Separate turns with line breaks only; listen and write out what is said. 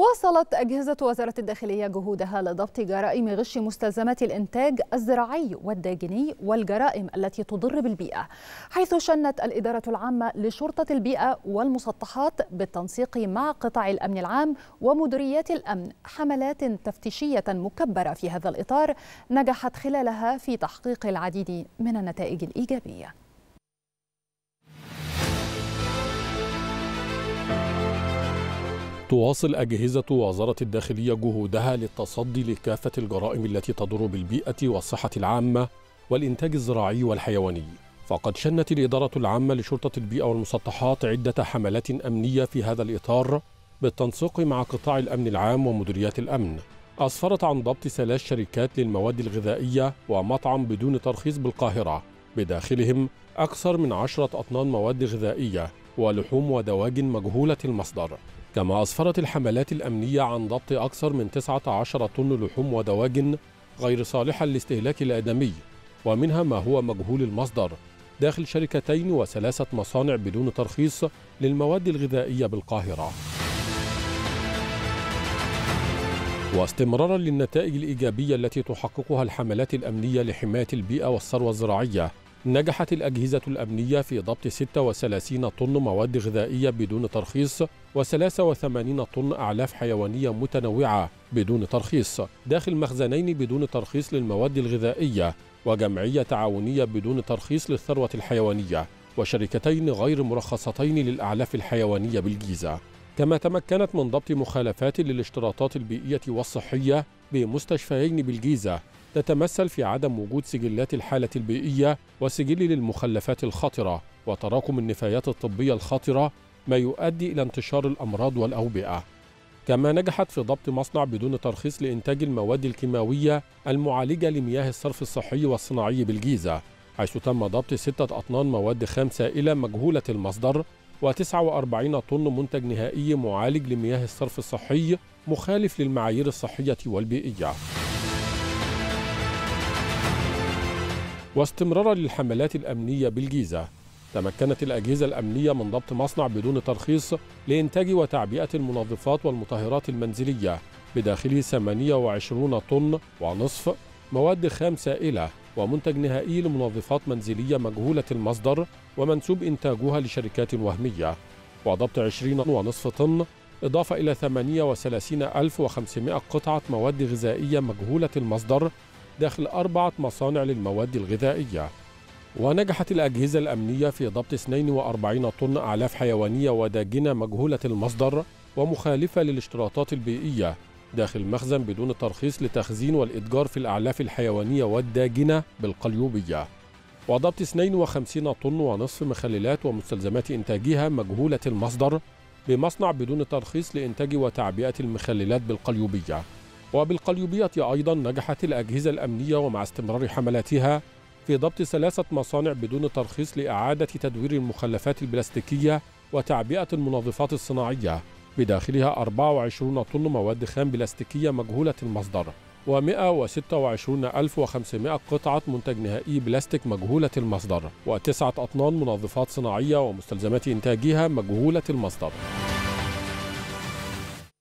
واصلت أجهزة وزارة الداخلية جهودها لضبط جرائم غش مستلزمات الإنتاج الزراعي والداجني والجرائم التي تضر بالبيئة حيث شنت الإدارة العامة لشرطة البيئة والمسطحات بالتنسيق مع قطاع الأمن العام ومديريات الأمن حملات تفتيشية مكبرة في هذا الإطار نجحت خلالها في تحقيق العديد من النتائج الإيجابية.
تواصل أجهزة وزارة الداخلية جهودها للتصدي لكافة الجرائم التي تضر بالبيئة والصحة العامة والإنتاج الزراعي والحيواني. فقد شنت الإدارة العامة لشرطة البيئة والمسطحات عدة حملات أمنية في هذا الإطار بالتنسيق مع قطاع الأمن العام ومديريات الأمن. أسفرت عن ضبط ثلاث شركات للمواد الغذائية ومطعم بدون ترخيص بالقاهرة. بداخلهم أكثر من عشرة أطنان مواد غذائية. ولحوم ودواجن مجهولة المصدر. كما أسفرت الحملات الأمنية عن ضبط أكثر من 19 طن لحوم ودواجن غير صالحة للاستهلاك الآدمي ومنها ما هو مجهول المصدر. داخل شركتين وثلاثة مصانع بدون ترخيص للمواد الغذائية بالقاهرة. واستمرارا للنتائج الإيجابية التي تحققها الحملات الأمنية لحماية البيئة والثروة الزراعية نجحت الأجهزة الأمنية في ضبط 36 طن مواد غذائية بدون ترخيص و83 طن أعلاف حيوانية متنوعة بدون ترخيص داخل مخزنين بدون ترخيص للمواد الغذائية وجمعية تعاونية بدون ترخيص للثروة الحيوانية وشركتين غير مرخصتين للأعلاف الحيوانية بالجيزة. كما تمكنت من ضبط مخالفات للاشتراطات البيئية والصحية بمستشفيين بالجيزة تتمثل في عدم وجود سجلات الحالة البيئية وسجل للمخلفات الخطرة وتراكم النفايات الطبية الخطرة ما يؤدي إلى انتشار الأمراض والأوبئة. كما نجحت في ضبط مصنع بدون ترخيص لإنتاج المواد الكيماوية المعالجة لمياه الصرف الصحي والصناعي بالجيزة حيث تم ضبط ستة أطنان مواد خام سائلة مجهولة المصدر و49 طن منتج نهائي معالج لمياه الصرف الصحي مخالف للمعايير الصحية والبيئية. واستمرارا للحملات الأمنية بالجيزة. تمكنت الأجهزة الأمنية من ضبط مصنع بدون ترخيص لإنتاج وتعبئة المنظفات والمطهرات المنزلية بداخله 28 طن ونصف مواد خام سائلة ومنتج نهائي لمنظفات منزلية مجهولة المصدر ومنسوب إنتاجها لشركات وهمية. وضبط 20 ونصف طن إضافة إلى 38500 قطعة مواد غذائية مجهولة المصدر داخل أربعة مصانع للمواد الغذائية. ونجحت الأجهزة الأمنية في ضبط 42 طن أعلاف حيوانية وداجنة مجهولة المصدر ومخالفة للاشتراطات البيئية. داخل مخزن بدون ترخيص لتخزين والإتجار في الأعلاف الحيوانية والداجنة بالقليوبية. وضبط 52 طن ونصف مخللات ومستلزمات إنتاجها مجهولة المصدر بمصنع بدون ترخيص لإنتاج وتعبئة المخللات بالقليوبية. وبالقليوبية أيضا نجحت الأجهزة الأمنية ومع استمرار حملاتها في ضبط ثلاثة مصانع بدون ترخيص لإعادة تدوير المخلفات البلاستيكية وتعبئة المنظفات الصناعية. بداخلها 24 طن مواد خام بلاستيكية مجهولة المصدر و126500 قطعة منتج نهائي بلاستيك مجهولة المصدر وتسعة أطنان منظفات صناعية ومستلزمات إنتاجها مجهولة المصدر.